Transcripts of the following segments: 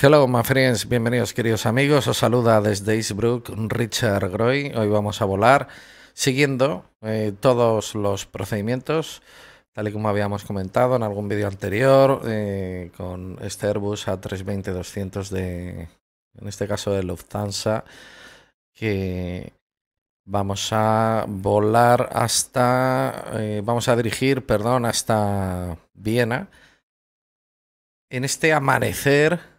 Hello, my friends, bienvenidos queridos amigos. Os saluda desde Eastbrook Richard Groy. Hoy vamos a volar siguiendo eh, todos los procedimientos, tal y como habíamos comentado en algún vídeo anterior, eh, con este Airbus A320-200 de, en este caso de Lufthansa, que vamos a volar hasta, eh, vamos a dirigir, perdón, hasta Viena. En este amanecer,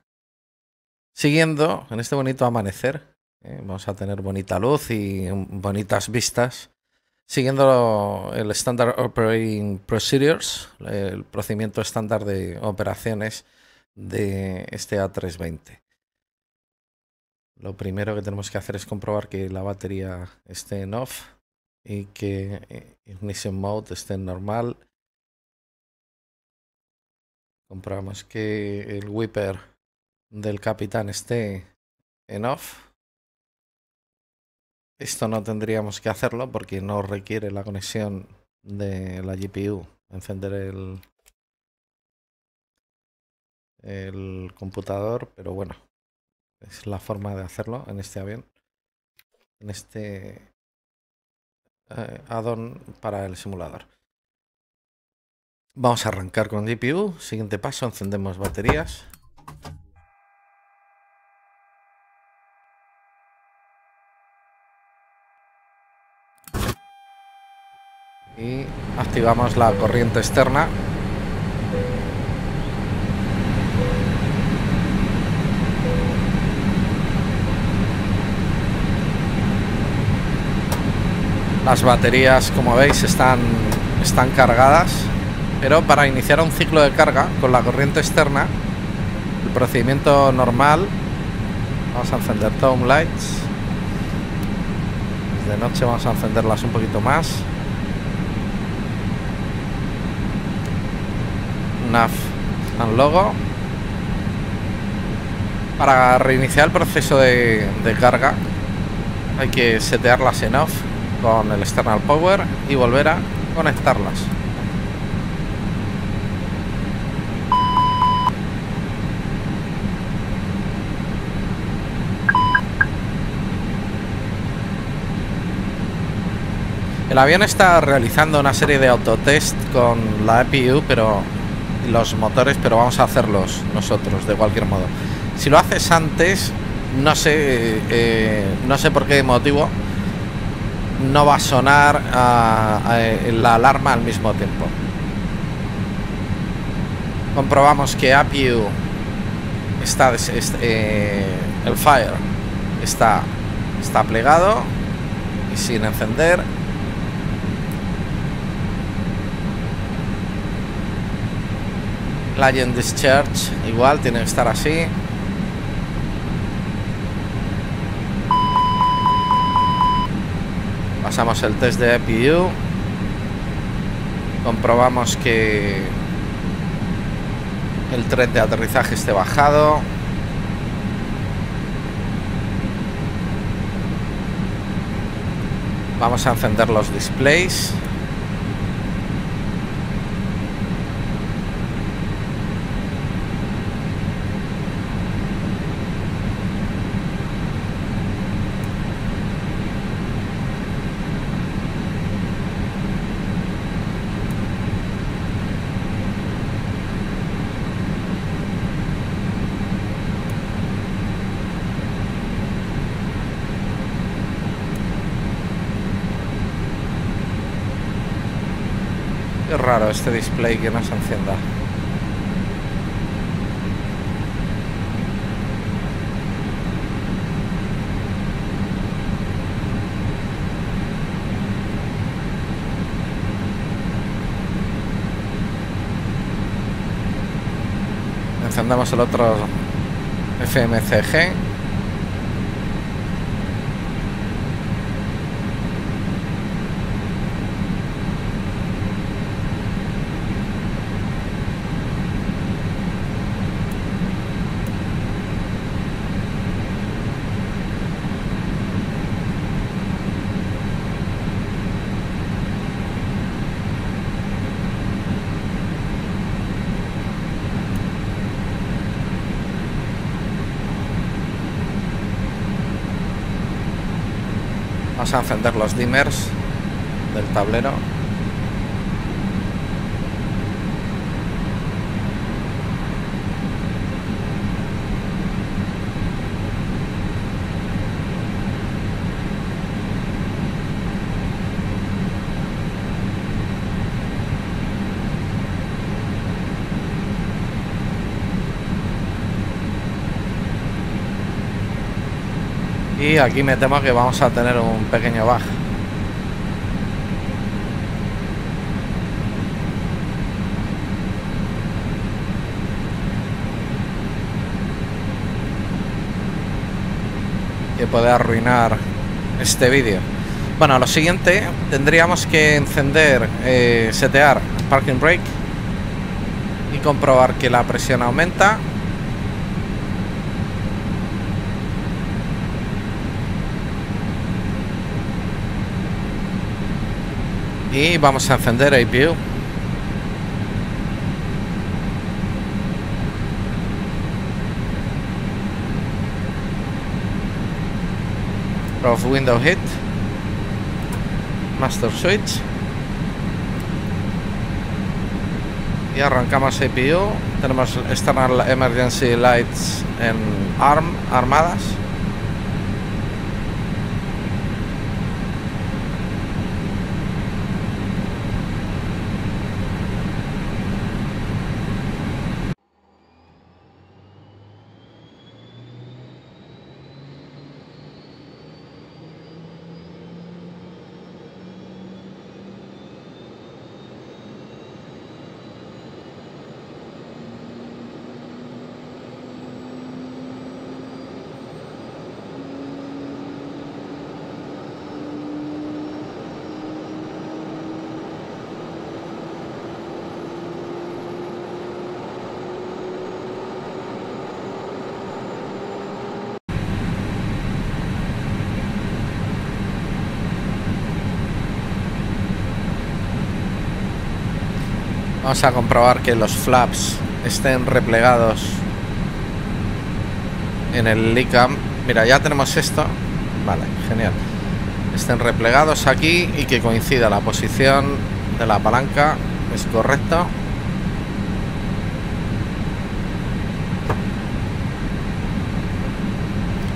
siguiendo, en este bonito amanecer, eh, vamos a tener bonita luz y bonitas vistas, siguiendo el Standard Operating Procedures, el procedimiento estándar de operaciones de este A320. Lo primero que tenemos que hacer es comprobar que la batería esté en off y que eh, ignition mode esté en normal. Comprobamos que el whipper del capitán esté en off. Esto no tendríamos que hacerlo porque no requiere la conexión de la GPU. Encender el, el computador, pero bueno, es la forma de hacerlo en este avión. En este eh, add-on para el simulador. Vamos a arrancar con GPU. Siguiente paso, encendemos baterías. Y activamos la corriente externa Las baterías, como veis, están, están cargadas. Pero para iniciar un ciclo de carga con la corriente externa, el procedimiento normal, vamos a encender Tone Lights. De noche vamos a encenderlas un poquito más. NAV and logo. Para reiniciar el proceso de, de carga hay que setearlas en off con el external power y volver a conectarlas. El avión está realizando una serie de autotest con la EPU, pero los motores, pero vamos a hacerlos nosotros de cualquier modo. Si lo haces antes, no sé, eh, no sé por qué motivo, no va a sonar la alarma al mismo tiempo. Comprobamos que APU está, eh, el fire está, está plegado y sin encender. Legend Discharge igual tiene que estar así. Pasamos el test de EPU. Comprobamos que el tren de aterrizaje esté bajado. Vamos a encender los displays. Es raro este display que no se encienda. Encendemos el otro FMCG. Vamos a encender los dimmers del tablero. Y aquí me temo que vamos a tener un pequeño bug. Que puede arruinar este vídeo. Bueno, lo siguiente, tendríamos que encender, eh, setear parking brake y comprobar que la presión aumenta y vamos a encender APU of window hit master switch. Y arrancamos APU tenemos external emergency lights en ARM armadas Vamos a comprobar que los flaps estén replegados en el LICAM. Mira, ya tenemos esto. Vale, genial. Estén replegados aquí y que coincida la posición de la palanca. Es correcto.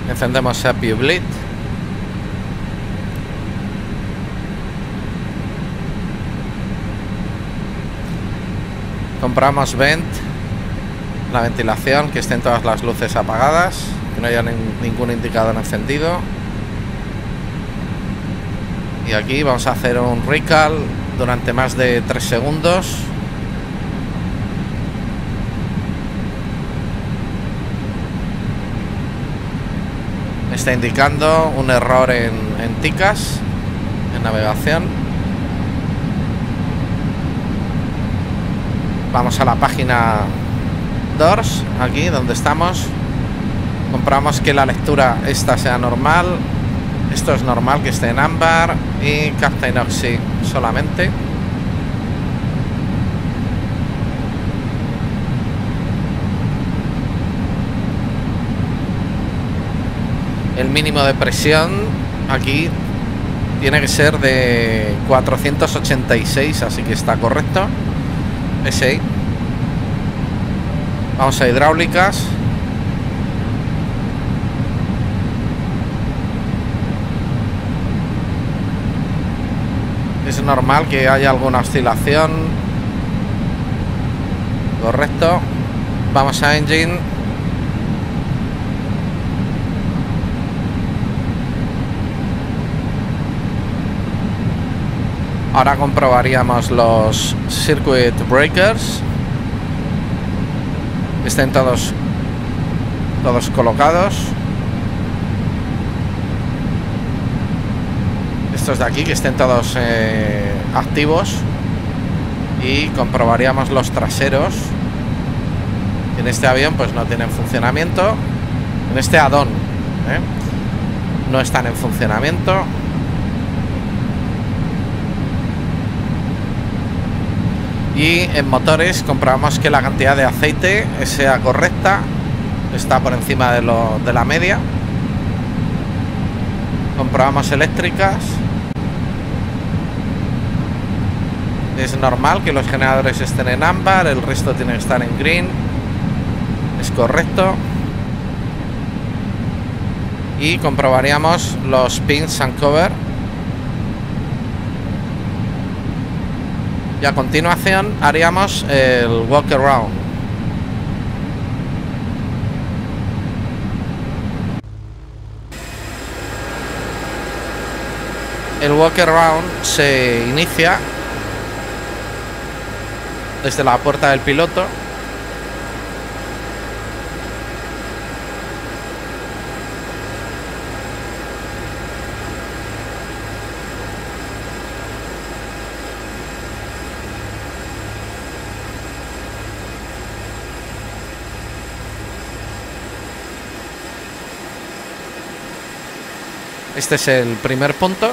Encendemos API Bleed. Compramos vent, la ventilación, que estén todas las luces apagadas, que no haya ningún indicador encendido. Y aquí vamos a hacer un recall durante más de 3 segundos. está indicando un error en, en TICAS, en navegación. Vamos a la página Doors, aquí donde estamos. Compramos que la lectura esta sea normal. Esto es normal que esté en ámbar y Captain Oxy solamente. El mínimo de presión aquí tiene que ser de 486, así que está correcto. Ese. Vamos a hidráulicas. Es normal que haya alguna oscilación. Correcto. Vamos a engine. Ahora comprobaríamos los circuit breakers. Estén todos todos colocados. Estos de aquí que estén todos eh, activos y comprobaríamos los traseros. En este avión pues no tienen funcionamiento. En este addon ¿eh? no están en funcionamiento. Y en motores comprobamos que la cantidad de aceite sea correcta está por encima de, lo, de la media Comprobamos eléctricas. Es normal que los generadores estén en ámbar, el resto tiene que estar en green. Es correcto. Y comprobaríamos los pins and cover. Y a continuación haríamos el walk around. el walk around se inicia desde la puerta del piloto Este es el primer punto.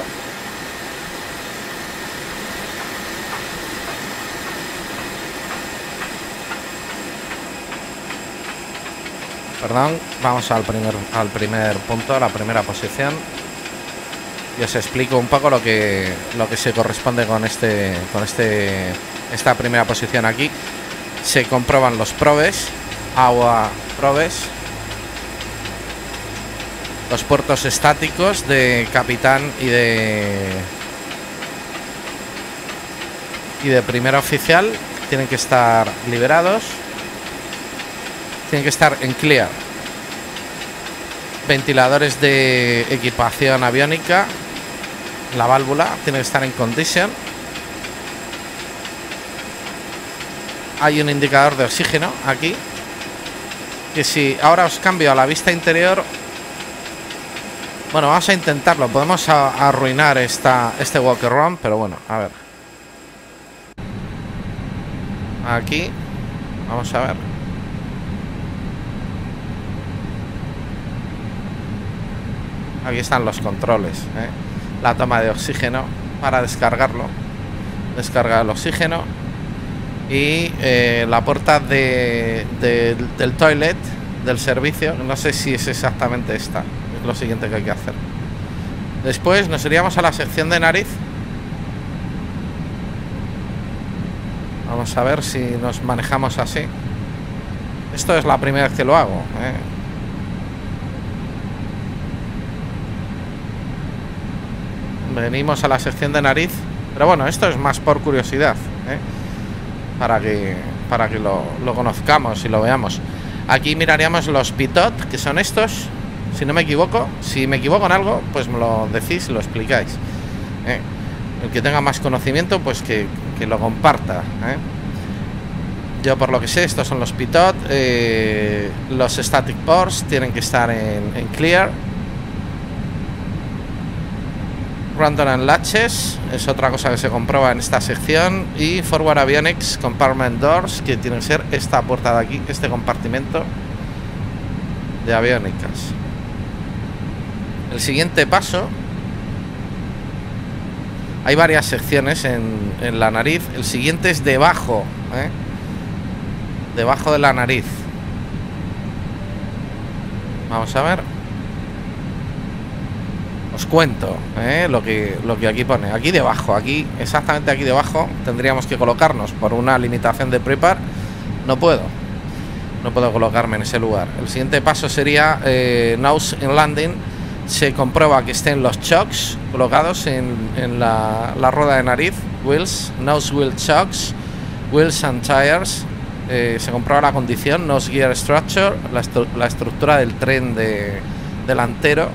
Perdón, vamos al primer, al primer punto, a la primera posición. Y os explico un poco lo que, lo que se corresponde con este, con este, esta primera posición aquí. Se comprueban los probes, agua probes, los puertos estáticos de capitán y de y de primera oficial tienen que estar liberados tienen que estar en clear. Ventiladores de equipación aviónica. La válvula tiene que estar en condition. Hay un indicador de oxígeno aquí. Que si ahora os cambio a la vista interior. Bueno, vamos a intentarlo. Podemos arruinar esta, este walk around, pero bueno, a ver. Aquí. Vamos a ver. Aquí están los controles. ¿eh? La toma de oxígeno para descargarlo. Descarga el oxígeno. Y eh, la puerta de, del toilet del servicio. No sé si es exactamente esta. Lo siguiente que hay que hacer. Después nos iríamos a la sección de nariz. Vamos a ver si nos manejamos así. Esto es la primera vez que lo hago. ¿eh? venimos a la sección de nariz. Pero bueno, esto es más por curiosidad, ¿eh? para que, para que lo, conozcamos y lo veamos. Aquí miraríamos los pitot, que son estos, si no me equivoco. Si me equivoco en algo, pues me lo decís lo explicáis. ¿eh? El que tenga más conocimiento, pues que, lo comparta. ¿eh? Yo por lo que sé, estos son los pitot. los static ports tienen que estar en, en clear Random and Latches es otra cosa que se comprueba en esta sección y Forward Avionics Compartment Doors que tiene que ser esta puerta de aquí, este compartimento de aviónicas. El siguiente paso hay varias secciones en, la nariz. El siguiente es debajo, ¿eh? debajo de la nariz. Vamos a ver os cuento ¿eh? lo, que, aquí pone. Aquí debajo, aquí, exactamente aquí debajo, tendríamos que colocarnos por una limitación de prepar. No puedo. No puedo colocarme en ese lugar. El siguiente paso sería eh, nose in landing. Se comprueba que estén los chocks colocados en, en la, la, rueda de nariz. Wheels, nose wheel chocks, wheels and tires. Eh, se comprueba la condición, nose gear structure, la, la estructura del tren de, delantero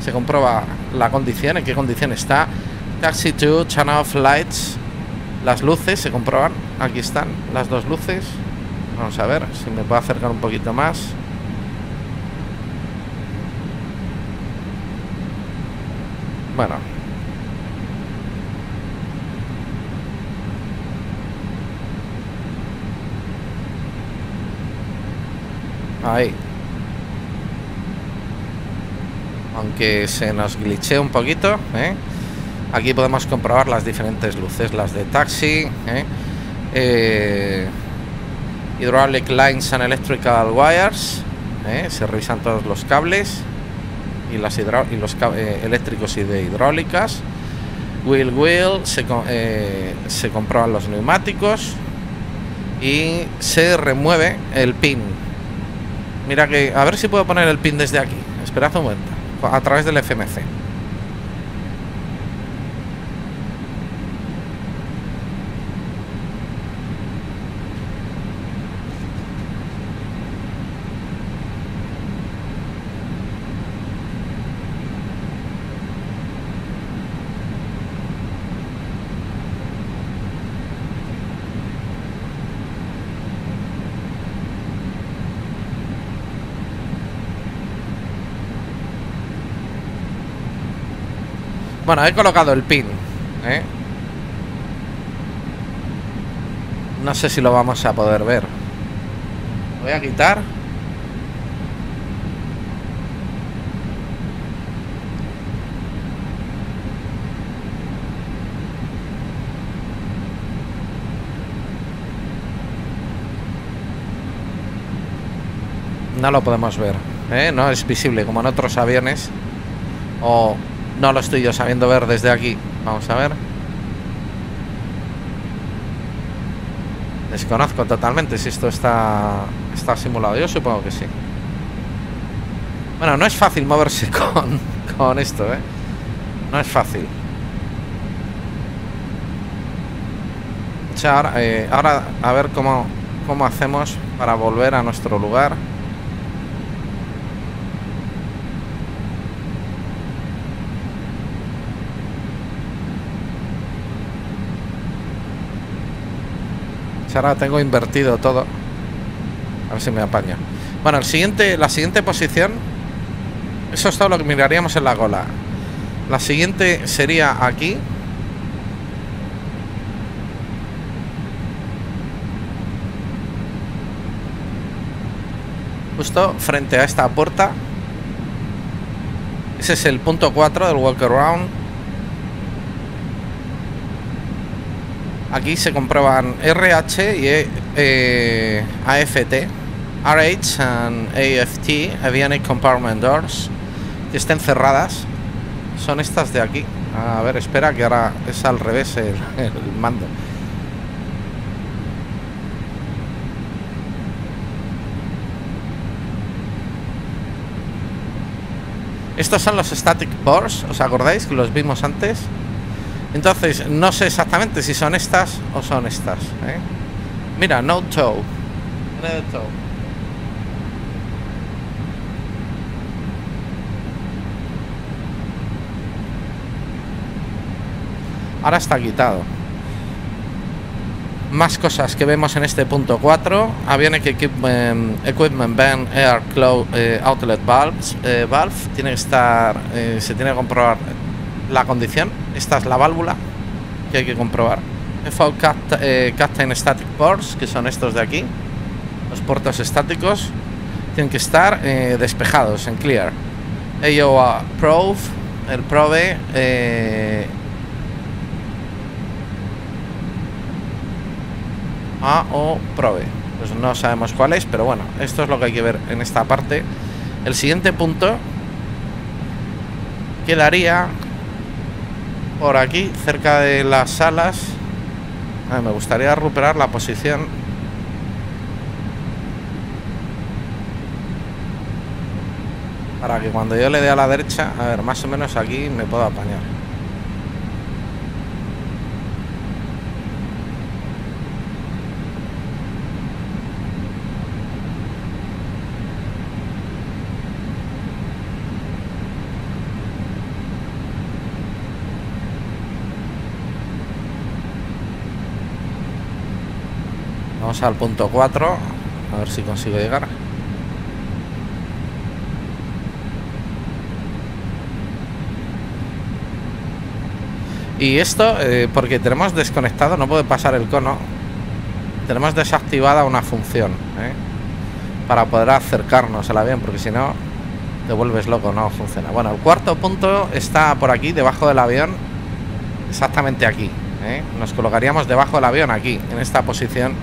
se comprueba la condición, en qué condición está. Taxi 2, channel of lights. Las luces se comprueban. Aquí están las dos luces. Vamos a ver si me puedo acercar un poquito más. Bueno. Ahí. aunque se nos glitche un poquito. ¿eh? Aquí podemos comprobar las diferentes luces, las de taxi, ¿eh? Eh, hydraulic lines and electrical wires. Se revisan todos los cables. Y, las y los eh, eléctricos y de hidráulicas. Wheel Wheel, se, eh, se comprueban los neumáticos y se remueve el pin. Mira que, a ver si puedo poner el pin desde aquí. Esperad un momento, a través del FMC. Bueno, he colocado el pin. ¿eh? No sé si lo vamos a poder ver. Voy a quitar. No lo podemos ver. ¿eh? No es visible como en otros aviones. O no lo estoy yo sabiendo ver desde aquí. Vamos a ver. Desconozco totalmente si esto está, está simulado. Yo supongo que sí. Bueno, no es fácil moverse con, con esto, ¿eh? No es fácil. Ahora, eh, ahora a ver cómo, cómo hacemos para volver a nuestro lugar. Ahora tengo invertido todo. A ver si me apaño. Bueno, el siguiente, la siguiente posición. Eso es todo lo que miraríamos en la gola. La siguiente sería aquí. Justo frente a esta puerta. Ese es el punto 4 del walk around. Aquí se comprueban RH y eh, AFT, RH and AFT, Avionic Compartment Doors, que estén cerradas. Son estas de aquí. A ver, espera que ahora es al revés el, mando. Estos son los static bars, ¿os acordáis que los vimos antes? Entonces, no sé exactamente si son estas o son estas. ¿eh? Mira, no tow. Ahora está quitado. Más cosas que vemos en este punto 4. Avionic Equipment, equipment Band Air Cloud eh, Outlet Valves. Eh, valve. Tiene que estar. se tiene que comprobar la condición. Esta es la válvula que hay que comprobar. Eh, Captain Static Ports, que son estos de aquí. Los puertos estáticos tienen que estar eh, despejados, en clear. AO Prove, el Probe. Eh, o Probe. Pues no sabemos cuál es, pero bueno, esto es lo que hay que ver en esta parte. El siguiente punto quedaría por aquí, cerca de las salas. me gustaría recuperar la posición. Para que cuando yo le dé a la derecha, a ver, más o menos aquí me puedo apañar. Al punto 4 a ver si consigo llegar y esto eh, porque tenemos desconectado no puede pasar el cono tenemos desactivada una función ¿eh? para poder acercarnos al avión porque si no te vuelves loco no funciona bueno el cuarto punto está por aquí debajo del avión exactamente aquí ¿eh? nos colocaríamos debajo del avión aquí en esta posición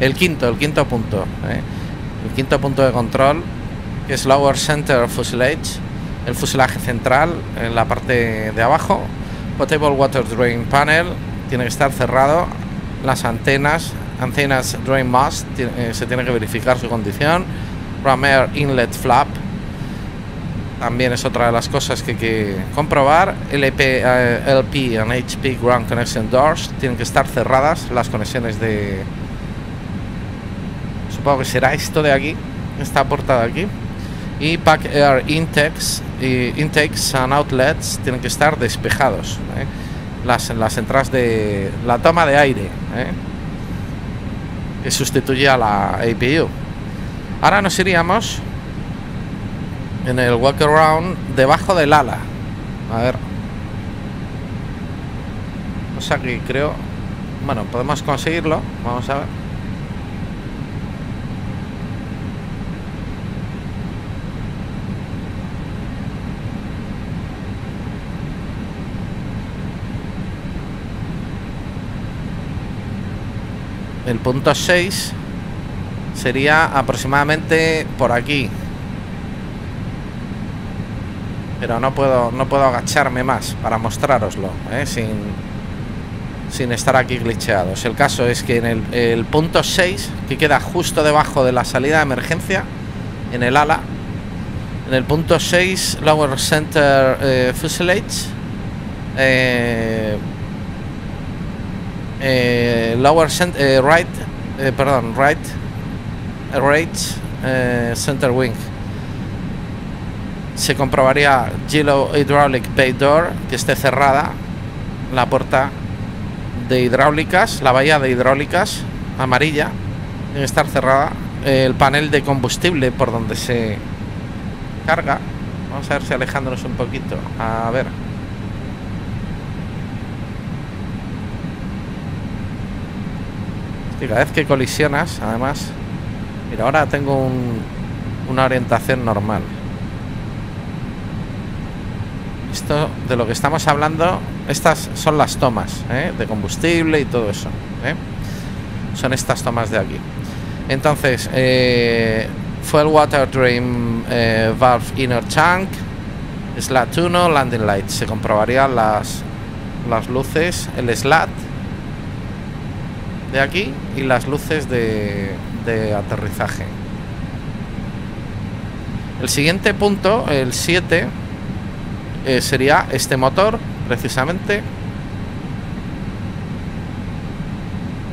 el quinto, el quinto punto. ¿eh? El quinto punto de control, es Lower Center Fuselage. el fuselaje central en la parte de abajo. Potable Water Drain Panel tiene que estar cerrado. Las antenas, antenas Drain Must, eh, se tiene que verificar su condición. Ram Air Inlet Flap también es otra de las cosas que hay que comprobar. LP, eh, LP y HP Ground Connection Doors tienen que estar cerradas las conexiones de... Supongo que será esto de aquí, esta puerta de aquí. Y Pack Air Intakes, y intakes and Outlets tienen que estar despejados. ¿eh? Las, las entradas de la toma de aire, ¿eh? que sustituye a la APU. Ahora nos iríamos en el walk around debajo del ala. A ver. O sea que creo. Bueno, podemos conseguirlo. Vamos a ver. El punto 6 sería aproximadamente por aquí pero no puedo no puedo agacharme más para mostraroslo ¿eh? sin, sin estar aquí glitcheados el caso es que en el, punto 6 que queda justo debajo de la salida de emergencia en el ala en el punto 6 lower center eh, fuselage eh, lower center right perdón right right center wing se comprobaría Yellow Hydraulic Bay Door, que esté cerrada la puerta de hidráulicas, la bahía de hidráulicas amarilla, debe estar cerrada. El panel de combustible por donde se carga. Vamos a ver si alejándonos un poquito. A ver. Cada vez que colisionas, además. Mira, ahora tengo una orientación normal. Esto de lo que estamos hablando, estas son las tomas ¿eh? de combustible y todo eso. ¿eh? Son estas tomas de aquí. Entonces, eh, fuel water drain valve inner tank, slat 1, landing light. Se comprobarían las, las luces, el slat de aquí y las luces de, de aterrizaje. El siguiente punto, el 7, eh, sería este motor, precisamente.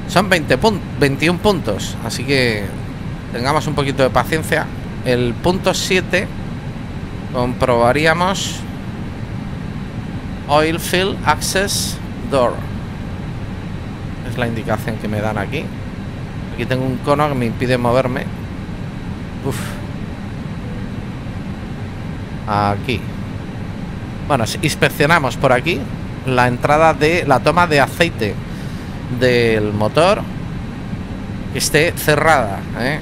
Son 20 21 puntos, así que tengamos un poquito de paciencia. El punto 7 comprobaríamos Oil Fill Access Door. Es la indicación que me dan aquí. Aquí tengo un cono que me impide moverme. Uf. Aquí. Bueno, inspeccionamos por aquí la entrada de la toma de aceite del motor que esté cerrada. ¿eh?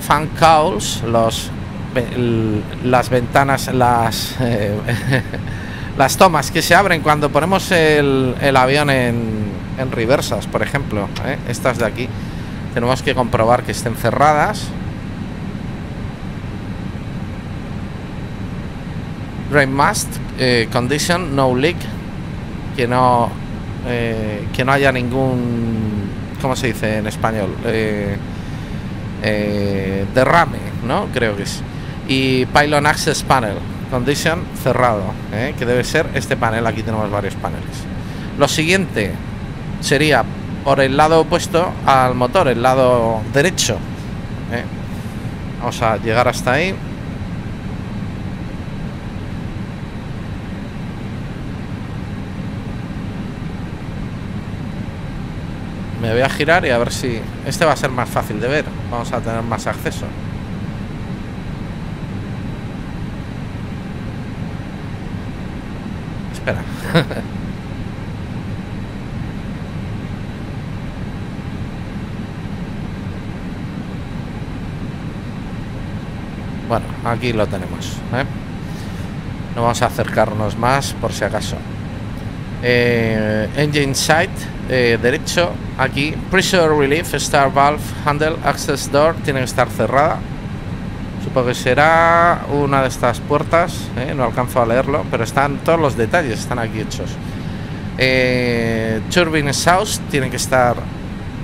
Fan cowls, los, las ventanas, las, eh, las tomas que se abren cuando ponemos el, avión en, en, reversas, por ejemplo. ¿eh? Estas de aquí. Tenemos que comprobar que estén cerradas. Drain must eh, condition no leak que no eh, que no haya ningún ¿cómo se dice en español? Derrame, ¿no? Creo que es. Y pylon access panel condition cerrado, que debe ser este panel. Aquí tenemos varios paneles. Lo siguiente sería por el lado opuesto al motor, el lado derecho. Vamos a llegar hasta ahí. Me voy a girar y a ver si... Este va a ser más fácil de ver. Vamos a tener más acceso. Espera. bueno, aquí lo tenemos. ¿eh? No vamos a acercarnos más por si acaso. Eh, engine side eh, derecho aquí pressure relief star valve handle access door tiene que estar cerrada Supongo que será una de estas puertas. No alcanzo a leerlo, pero están todos los detalles, están aquí hechos. Turbine South tiene que estar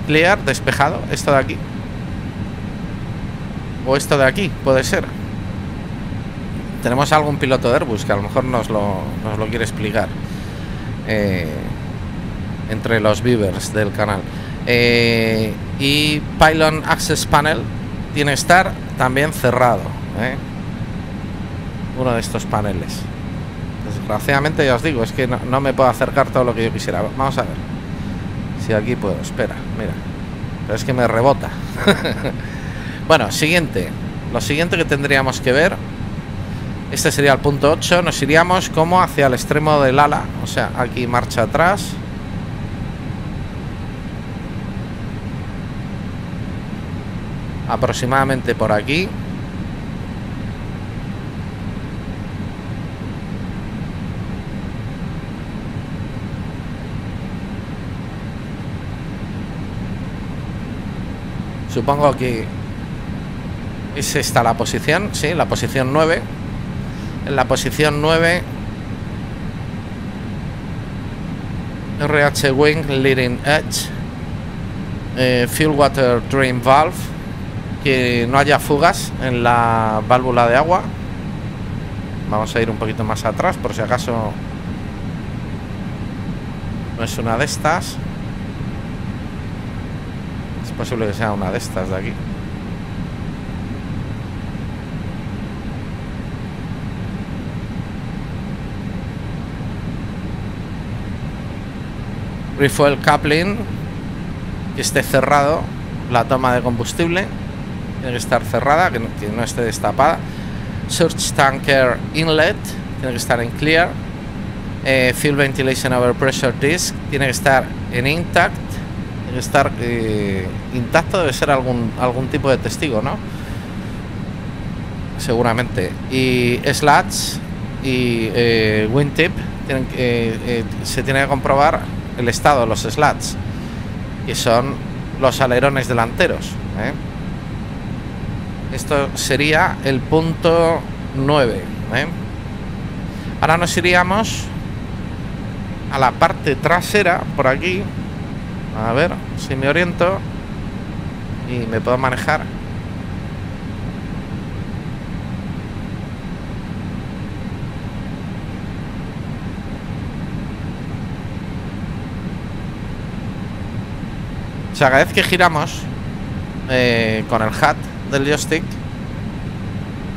clear, despejado. Esto de aquí. O esto de aquí, puede ser. Tenemos algún piloto de Airbus que a lo mejor nos lo, quiere explicar. Eh, entre los viewers del canal. Eh, y Pylon Access Panel tiene que estar también cerrado. ¿eh? Uno de estos paneles. Desgraciadamente ya os digo, es que no, me puedo acercar todo lo que yo quisiera. Vamos a ver. Si aquí puedo. Espera, mira. Pero es que me rebota. bueno, siguiente. Lo siguiente que tendríamos que ver. Este sería el punto 8. Nos iríamos como hacia el extremo del ala. O sea, aquí marcha atrás. aproximadamente por aquí Supongo que es esta la posición, sí, la posición 9. En la posición 9 RH Wing Leading Edge eh, Fuel Water Drain Valve que no haya fugas en la válvula de agua. Vamos a ir un poquito más atrás por si acaso no es una de estas. Es posible que sea una de estas de aquí. Refuel coupling que esté cerrado la toma de combustible tiene que estar cerrada, que no, esté destapada. Search Tanker Inlet tiene que estar en clear. Eh, fuel Ventilation Over Pressure Disc tiene que estar en intact. Tiene que estar eh, intacto, debe ser algún, algún tipo de testigo, ¿no? Seguramente. Y slats y eh, wingtip eh, se tiene que comprobar el estado de los slats, que son los alerones delanteros. ¿eh? Esto sería el punto 9. ¿eh? Ahora nos iríamos a la parte trasera, por aquí. A ver si me oriento y me puedo manejar. O sea, cada vez que giramos eh, con el hat del joystick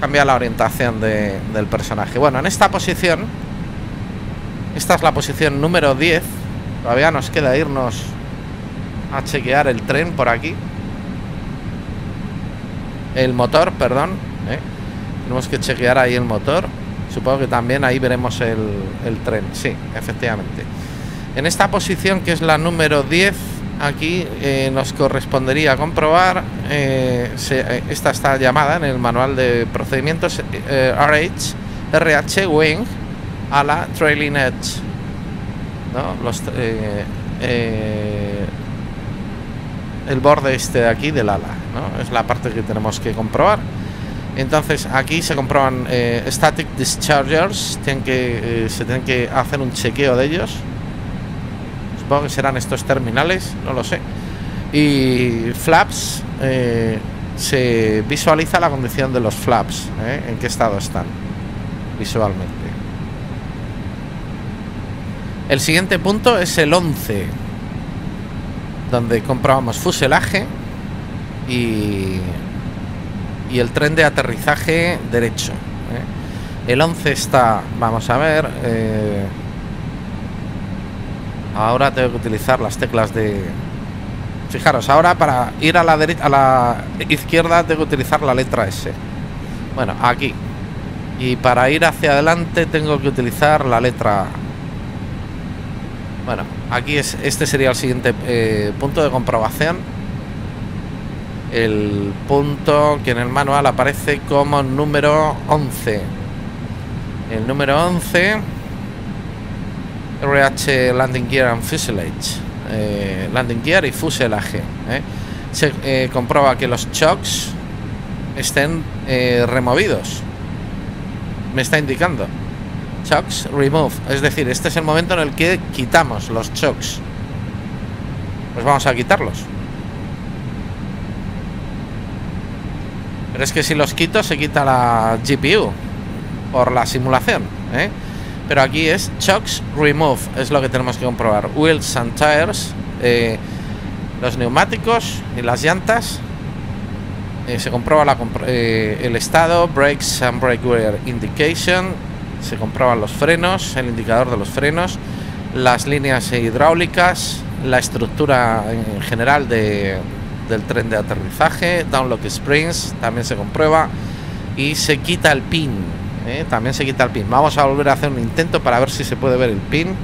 cambia la orientación del personaje. Bueno, en esta posición, esta es la posición número 10. Todavía nos queda irnos a chequear el tren por aquí. El motor, perdón. ¿eh? Tenemos que chequear ahí el motor. Supongo que también ahí veremos el tren. Sí, efectivamente. En esta posición, que es la número 10, aquí eh, nos correspondería comprobar, eh, eh, esta está llamada en el manual de procedimientos RH, RH Wing a la Trailing Edge. el borde este de aquí del ala, es la parte que tenemos que comprobar. Entonces aquí se comprueban static dischargers, tienen que, se tienen que hacer un chequeo de ellos Supongo que serán estos terminales, no lo sé. Y flaps, eh, se visualiza la condición de los flaps, eh, en qué estado están visualmente. El siguiente punto es el 11, donde comprobamos fuselaje y, y el tren de aterrizaje derecho. Eh. El 11 está, vamos a ver, Ahora tengo que utilizar las teclas de... Fijaros, ahora para ir a la derecha, a la izquierda tengo que utilizar la letra S. Bueno, aquí. Y para ir hacia adelante tengo que utilizar la letra. Bueno, aquí es, este sería el siguiente eh, punto de comprobación. El punto que en el manual aparece como número 11. El número 11 RH Landing Gear and Fuselage. Eh, landing Gear y fuselaje. Eh. Se eh, comprueba que los chocks estén eh, removidos. Me está indicando. Chocks remove. Es decir, este es el momento en el que quitamos los chocks. Pues vamos a quitarlos. Pero es que si los quito se quita la GPU por la simulación. ¿eh? Pero aquí es chocks remove. Es lo que tenemos que comprobar. Wheels and tires. Eh, los neumáticos y las llantas eh, se comprueba eh, el estado, brakes and brake wear indication, se comprueban los frenos, el indicador de los frenos, las líneas hidráulicas, la estructura en general de, del tren de aterrizaje, downlock springs, también se comprueba y se quita el pin, eh, también se quita el pin. Vamos a volver a hacer un intento para ver si se puede ver el pin.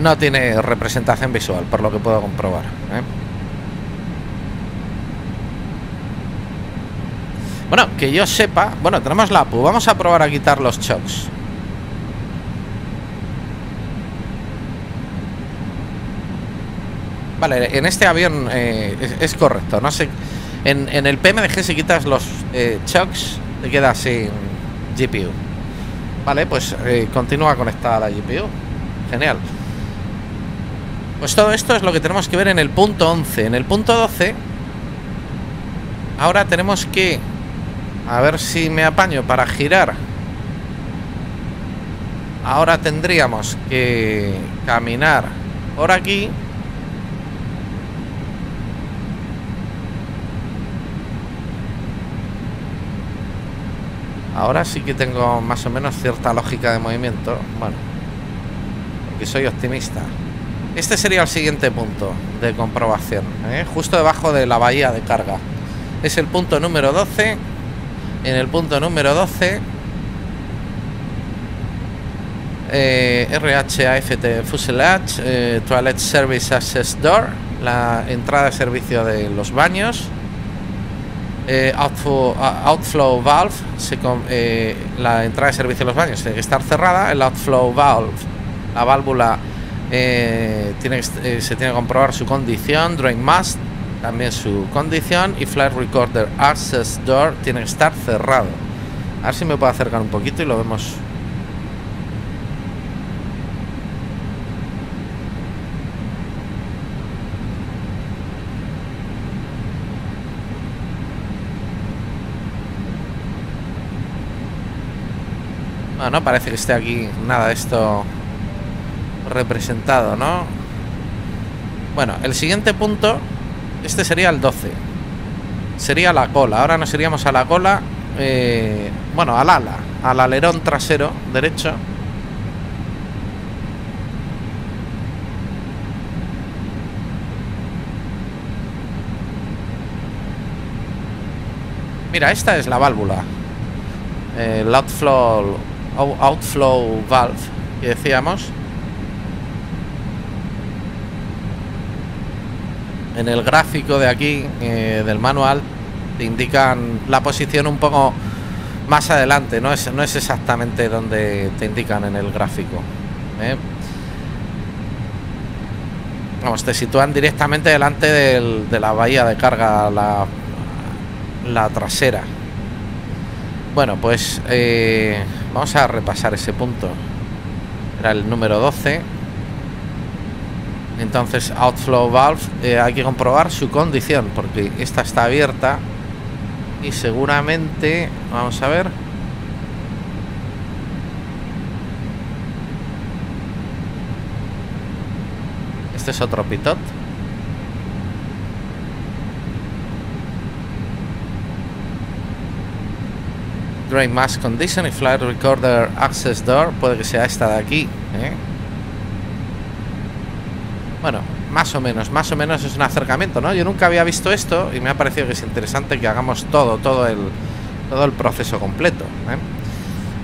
no tiene representación visual, por lo que puedo comprobar. ¿eh? Bueno, que yo sepa... Bueno, tenemos la APU. Vamos a probar a quitar los chocks. Vale, en este avión eh, es, correcto. No sé... En, el PMDG si quitas los eh, chocks, te queda sin GPU. Vale, pues continúa conectada la GPU. Genial. Pues todo esto es lo que tenemos que ver en el punto 11. En el punto 12, ahora tenemos que... A ver si me apaño para girar. Ahora tendríamos que caminar por aquí. Ahora sí que tengo más o menos cierta lógica de movimiento. Bueno, porque soy optimista. Este sería el siguiente punto de comprobación, ¿eh? justo debajo de la bahía de carga. Es el punto número 12. En el punto número 12, eh, RHAFT Fuselage, eh, Toilet Service Access Door, la entrada de servicio de los baños. Eh, outflow, valve, la entrada de servicio de los baños tiene que estar cerrada. El outflow valve, la válvula eh, tiene, eh, se tiene que comprobar su condición, Drain Must, también su condición y Flight Recorder Access Door tiene que estar cerrado. A ver si me puedo acercar un poquito y lo vemos. Bueno, parece que esté aquí nada de esto representado, ¿no? Bueno, el siguiente punto, este sería el 12. Sería la cola. Ahora nos iríamos a la cola, eh, bueno, al ala, al alerón trasero derecho. Mira, esta es la válvula. El outflow, outflow valve que decíamos. en el gráfico de aquí eh, del manual te indican la posición un poco más adelante, no es, no es exactamente donde te indican en el gráfico. ¿eh? Vamos, te sitúan directamente delante de la bahía de carga, la, la trasera. Bueno, pues eh, vamos a repasar ese punto. Era el número 12. Entonces, outflow valve, eh, hay que comprobar su condición, porque esta está abierta y seguramente, vamos a ver. Este es otro pitot. Drain Mass Condition y Flight Recorder Access Door. Puede que sea esta de aquí. ¿eh? Bueno, más o menos, más o menos es un acercamiento, ¿no? Yo nunca había visto esto y me ha parecido que es interesante que hagamos todo, todo el, todo el proceso completo. ¿eh?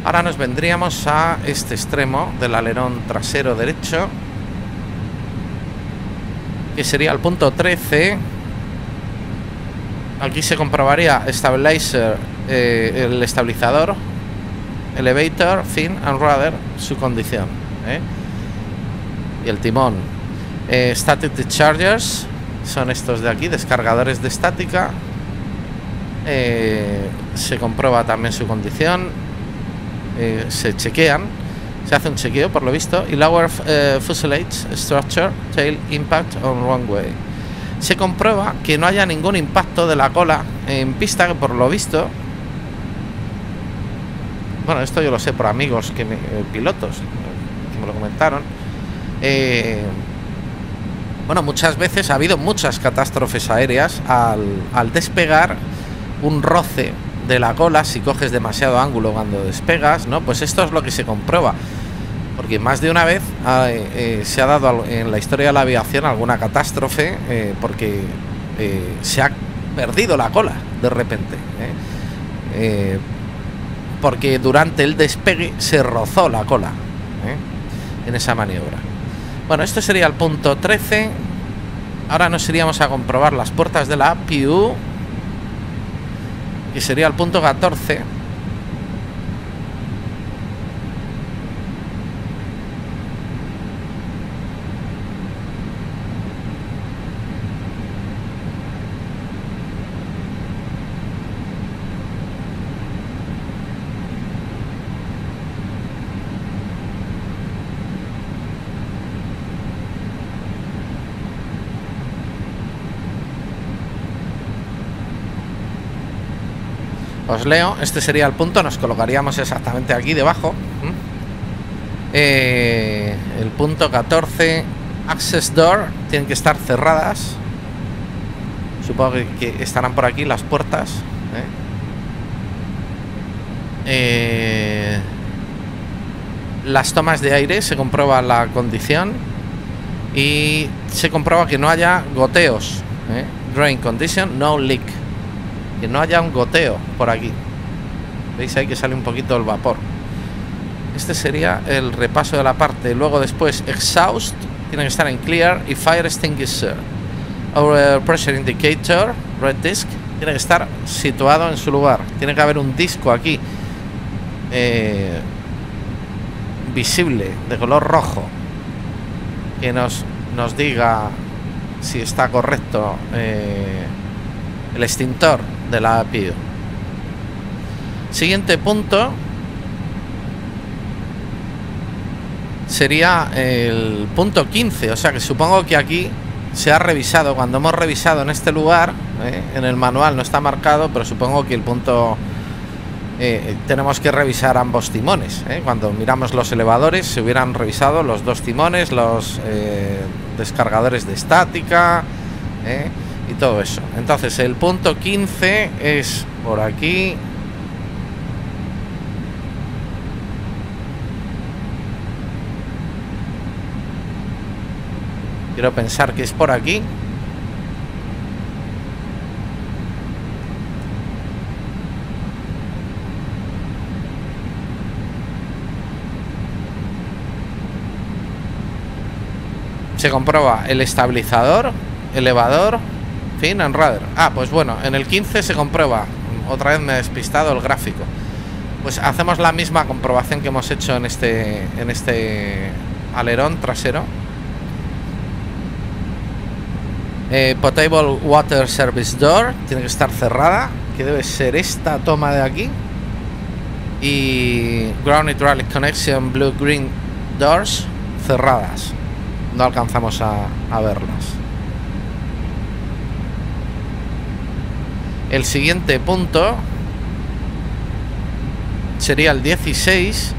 Ahora nos vendríamos a este extremo del alerón trasero derecho, que sería el punto 13. Aquí se comprobaría stabilizer, eh, el estabilizador, elevator, fin and rudder, su condición. ¿eh? Y el timón. Eh, static dischargers, son estos de aquí, descargadores de estática. Se comprueba también su condición. se chequean. Se hace un chequeo por lo visto. Y lower fuselage structure, tail impact on runway. Se comprueba que no haya ningún impacto de la cola en pista, que por lo visto bueno, esto yo lo sé por amigos que eh, pilotos que me lo comentaron. Eh, bueno, muchas veces ha habido muchas catástrofes aéreas al, despegar un roce de la cola si coges demasiado ángulo cuando despegas, ¿no? Pues esto es lo que se comprueba. Porque más de una vez eh, se ha dado en la historia de la aviación alguna catástrofe porque se ha perdido la cola de repente porque durante el despegue se rozó la cola ¿eh? en esa maniobra. Bueno, esto sería el punto 13. Ahora nos iríamos a comprobar las puertas de la APU, y sería el punto 14. Os leo, este sería el punto, nos colocaríamos exactamente aquí debajo. Eh, el punto 14, access door, tienen que estar cerradas. Supongo que, estarán por aquí las puertas. ¿eh? Eh, las tomas de aire, se comprueba la condición y se comprueba que no haya goteos. Drain condition, no leak que no haya un goteo por aquí. ¿Veis ahí que sale un poquito el vapor? Este sería el repaso de la parte. Luego después exhaust, tiene que estar en clear y fire extinguisher. Our pressure indicator, red disc, tiene que estar situado en su lugar. Tiene que haber un disco aquí eh, visible de color rojo que nos, nos diga si está correcto eh, el extintor de la API. Siguiente punto sería el punto 15, o sea que supongo que aquí se ha revisado, cuando hemos revisado en este lugar, eh, en el manual no está marcado, pero supongo que el punto... Eh, tenemos que revisar ambos timones. Eh. Cuando miramos los elevadores se hubieran revisado los dos timones, los descargadores de estática y todo eso. Entonces el punto 15 es por aquí. Quiero pensar que es por aquí. Se comprueba el estabilizador, elevador, Fin en radar. Ah, pues bueno, en el 15 se comprueba. Otra vez me he despistado el gráfico. Pues hacemos la misma comprobación que hemos hecho en este, en este alerón trasero. Eh, potable Water Service Door tiene que estar cerrada, que debe ser esta toma de aquí. Y Ground Hydraulic Connection Blue Green Doors cerradas. No alcanzamos a verlas. El siguiente punto sería el 16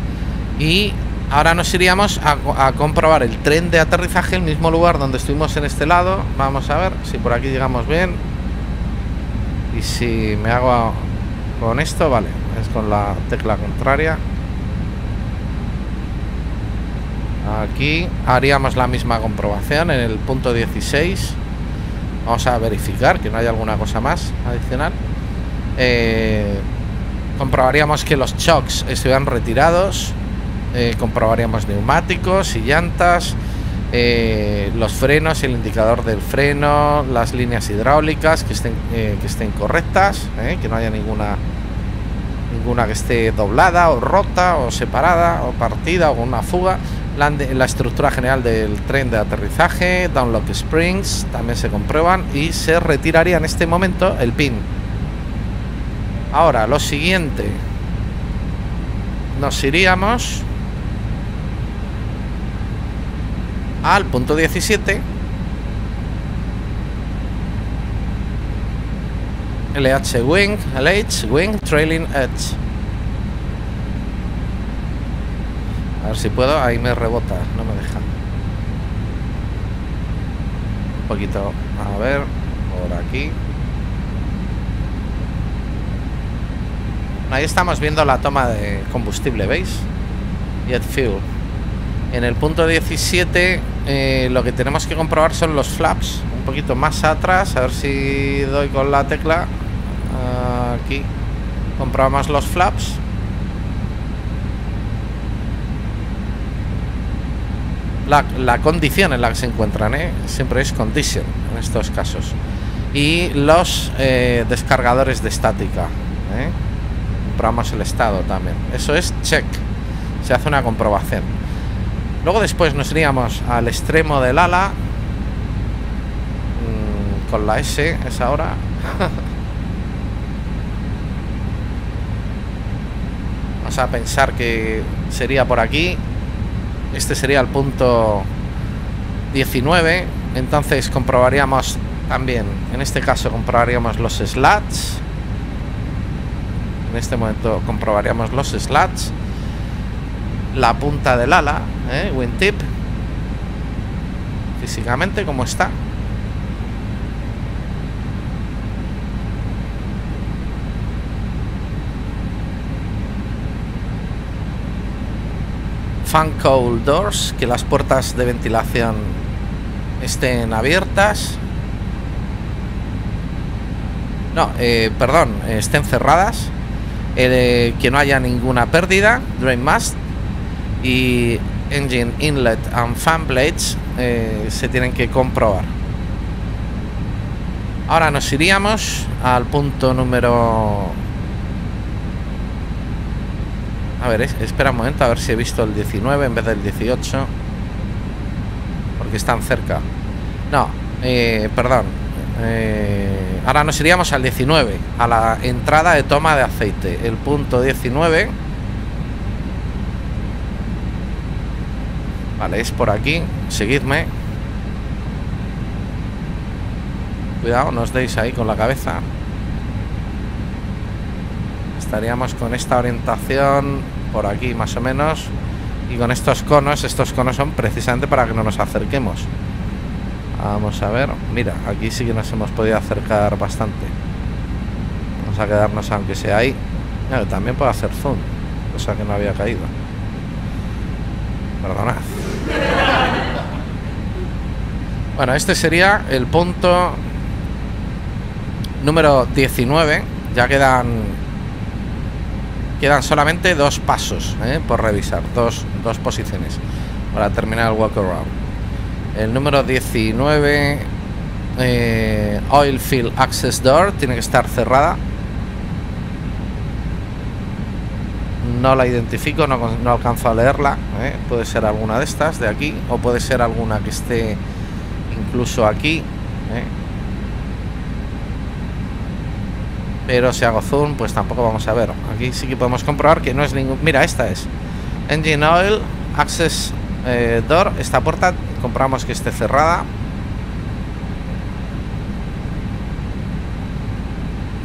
y ahora nos iríamos a, comprobar el tren de aterrizaje, el mismo lugar donde estuvimos en este lado. Vamos a ver si por aquí llegamos bien. Y si me hago con esto, vale, es con la tecla contraria. Aquí haríamos la misma comprobación en el punto 16. Vamos a verificar que no haya alguna cosa más adicional. Eh, comprobaríamos que los shocks estuvieran retirados. Eh, comprobaríamos neumáticos y llantas. Eh, los frenos, el indicador del freno, las líneas hidráulicas que estén, que estén correctas, que no haya ninguna ninguna que esté doblada o rota o separada o partida o una fuga. La, estructura general del tren de aterrizaje, downlock springs, también se comprueban y se retiraría en este momento el pin. Ahora, lo siguiente, nos iríamos al punto 17 LH Wing, LH Wing Trailing Edge. A ver si puedo, ahí me rebota, no me deja. Un poquito, a ver, por aquí. Ahí estamos viendo la toma de combustible, ¿veis? Jet fuel. En el punto 17 eh, lo que tenemos que comprobar son los flaps. Un poquito más atrás, a ver si doy con la tecla aquí comprobamos los flaps la, condición en la que se encuentran ¿eh? siempre es condition en estos casos y los eh, descargadores de estática ¿eh? comprobamos el estado también eso es check se hace una comprobación luego después nos iríamos al extremo del ala mm, con la S es ahora Vamos a pensar que sería por aquí. Este sería el punto 19. Entonces comprobaríamos también, en este caso comprobaríamos los slats. En este momento comprobaríamos los slats. La punta del ala, ¿eh? Físicamente, como está. Fan cold doors, que las puertas de ventilación estén abiertas. No, eh, perdón, estén cerradas. Eh, que no haya ninguna pérdida. Drain must. Y engine inlet and fan blades eh, se tienen que comprobar. Ahora nos iríamos al punto número A ver, espera un momento, a ver si he visto el 19 en vez del 18. Porque están cerca. No, eh, perdón. Eh, ahora nos iríamos al 19, a la entrada de toma de aceite. El punto 19. Vale, es por aquí. Seguidme. Cuidado, no os deis ahí con la cabeza estaríamos con esta orientación por aquí más o menos. Y con estos conos estos conos son precisamente para que no nos acerquemos. Vamos a ver. Mira aquí sí que nos hemos podido acercar bastante. Vamos a quedarnos aunque sea ahí. También puedo hacer zoom cosa que no había caído. Perdonad. Bueno este sería el punto número 19 ya quedan Quedan solamente dos pasos ¿eh? por revisar, dos, dos posiciones para terminar el walk around. El número 19, eh, Oil Field Access Door, tiene que estar cerrada. No la identifico, no, no alcanzo a leerla. ¿eh? Puede ser alguna de estas de aquí o puede ser alguna que esté incluso aquí. ¿eh? Pero si hago zoom, pues tampoco vamos a ver. Aquí sí que podemos comprobar que no es ningún... Mira, esta es. Engine Oil, Access eh, Door. Esta puerta comprobamos que esté cerrada.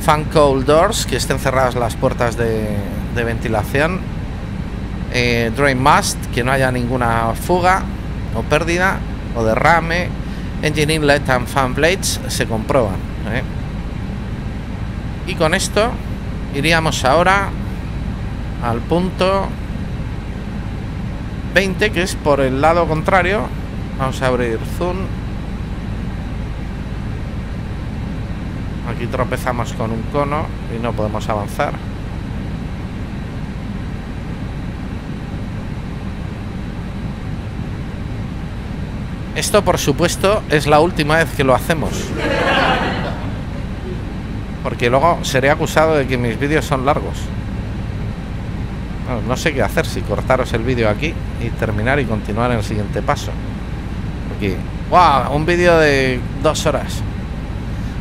Fan Cold Doors, que estén cerradas las puertas de, ventilación. Eh, drain Must, que no haya ninguna fuga o pérdida o derrame. Engine Inlet and Fan Blades se comprueban. ¿eh? Y con esto iríamos ahora al punto 20, que es por el lado contrario. Vamos a abrir zoom. Aquí tropezamos con un cono y no podemos avanzar. Esto, por supuesto, es la última vez que lo hacemos porque luego seré acusado de que mis vídeos son largos. No, sé qué hacer, si cortaros el vídeo aquí y terminar y continuar en el siguiente paso. Aquí. ¡Wow! Un vídeo de dos horas.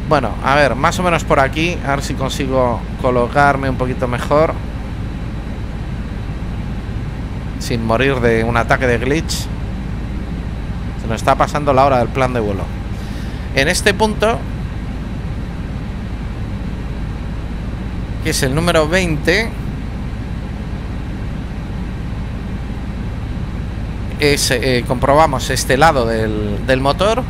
Bueno, a ver, más o menos por aquí. A ver si consigo colocarme un poquito mejor. Sin morir de un ataque de glitch. Se nos está pasando la hora del plan de vuelo. En este punto que es el número 20 es, eh, comprobamos este lado del, motor.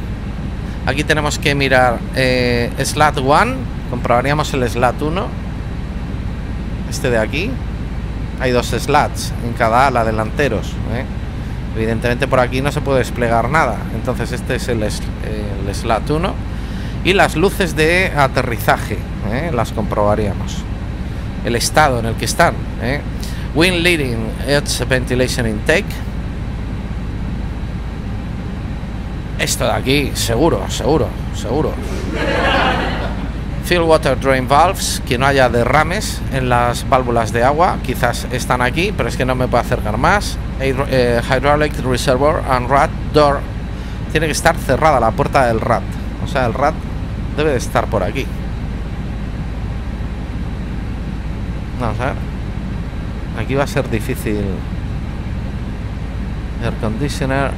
Aquí tenemos que mirar eh, slat 1 comprobaríamos el slat 1 este de aquí. Hay dos slats en cada ala delanteros ¿eh? evidentemente por aquí no se puede desplegar nada. Entonces este es el, el slat 1 y las luces de aterrizaje las comprobaríamos el estado en el que están. ¿eh? Wind leading edge ventilation intake. Esto de aquí, seguro, seguro, seguro. Fill water drain valves, que no haya derrames en las válvulas de agua, quizás están aquí, pero es que no me puedo acercar más. Eh, hydraulic reservoir and rat door. Tiene que estar cerrada la puerta del rat. O sea, el rat debe de estar por aquí. Ver. Aquí va a ser difícil. Air conditioner.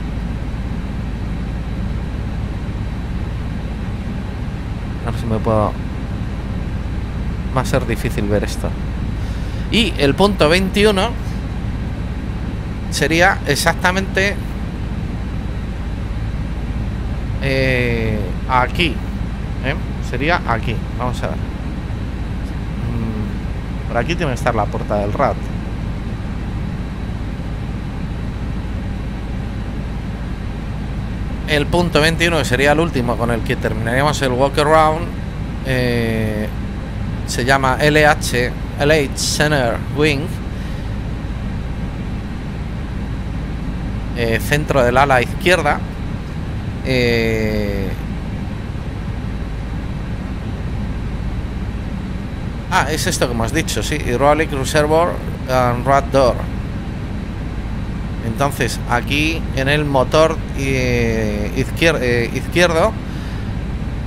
A ver si me puedo... Va a ser difícil ver esto. Y el punto 21 sería exactamente eh, aquí. ¿eh? Sería aquí. Vamos a ver. Por aquí tiene que estar la puerta del rat. El punto 21, sería el último con el que terminaríamos el walk around, eh, se llama LH, LH Center Wing. Eh, centro del ala izquierda. Eh, Ah, es esto que hemos dicho, sí. Hydraulic Reservoir and Rat Door. Entonces, aquí en el motor eh, eh, izquierdo,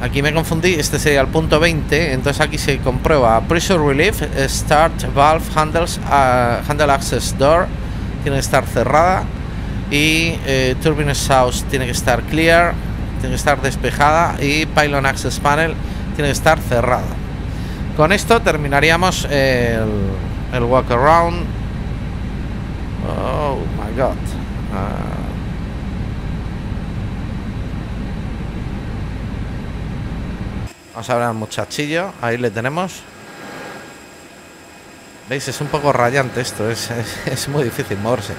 aquí me confundí, este sería el punto 20. Entonces, aquí se comprueba Pressure Relief, Start Valve Handles, uh, Handle Access Door, tiene que estar cerrada. Y eh, Turbine Source tiene que estar clear, tiene que estar despejada. Y Pylon Access Panel tiene que estar cerrada. Con esto terminaríamos el, walk around. Oh my god. Ah. Vamos a ver al muchachillo. Ahí le tenemos. ¿Veis? Es un poco rayante esto. Es, es muy difícil moverse.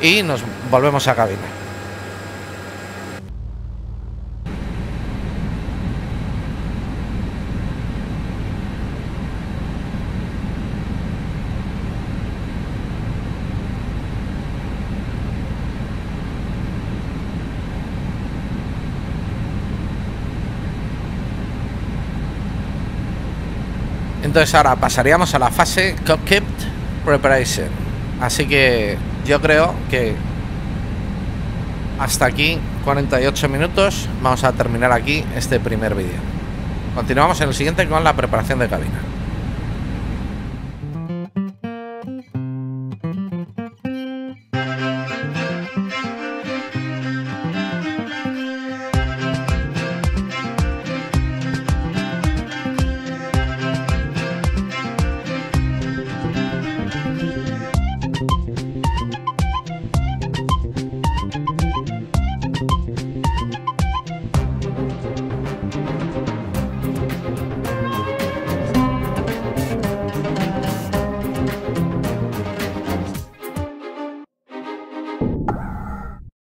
Y nos volvemos a cabina. Entonces ahora pasaríamos a la fase Cockpit Preparation. Así que yo creo que hasta aquí 48 minutos. Vamos a terminar aquí este primer vídeo. Continuamos en el siguiente con la preparación de cabina.